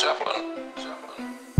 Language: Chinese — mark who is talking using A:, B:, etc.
A: Zeppelin. Zeppelin.